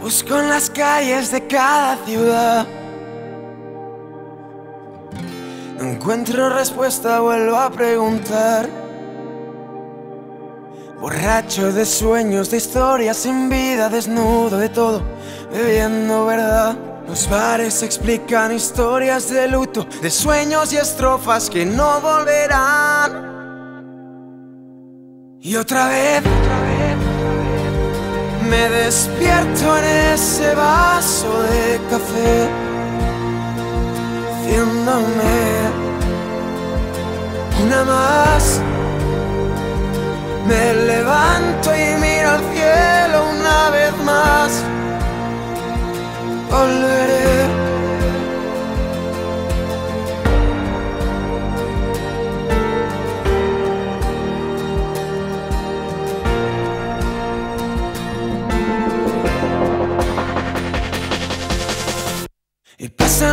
Busco en las calles de cada ciudad. No encuentro respuesta, vuelvo a preguntar. Borracho de sueños, de historias sin vida, desnudo de todo, bebiendo verdad. Los bares explican historias de luto, de sueños y estrofas que no volverán. Y otra vez, otra vez, me despierto en ese vaso de café, haciéndome una más. Me levanto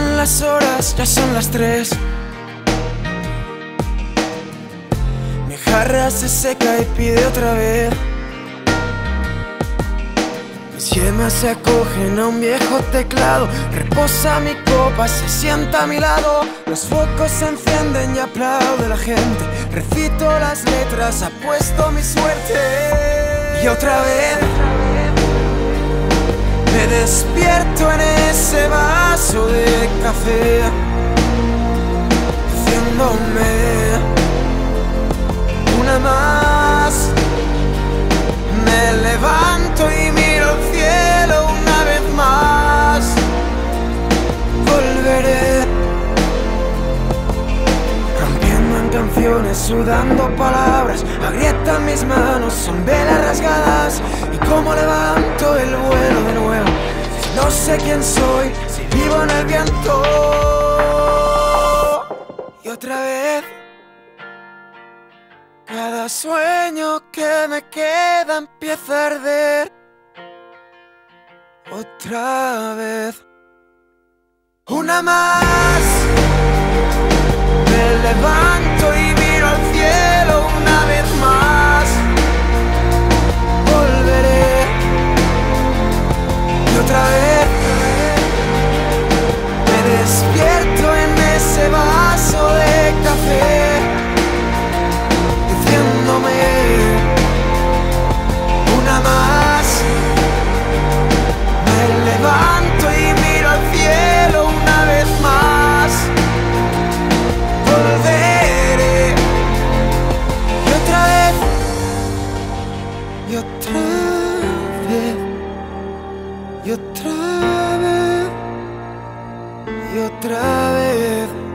las horas, ya son las tres. Mi jarra se seca y pide otra vez. Mis yemas se acogen a un viejo teclado. Reposa mi copa, se sienta a mi lado. Los focos se encienden y aplaude la gente. Recito las letras, apuesto mi suerte. Y otra vez. Me despierto en ese de café, una más. Me levanto y miro al cielo una vez más. Volveré. Rompiendo en canciones, sudando palabras, agrietan mis manos, son velas rasgadas. Y como levanto el vuelo de nuevo, no sé quién soy, vivo en el viento. Y otra vez, cada sueño que me queda empieza a arder. Otra vez, una más. Me levanto otra vez y otra vez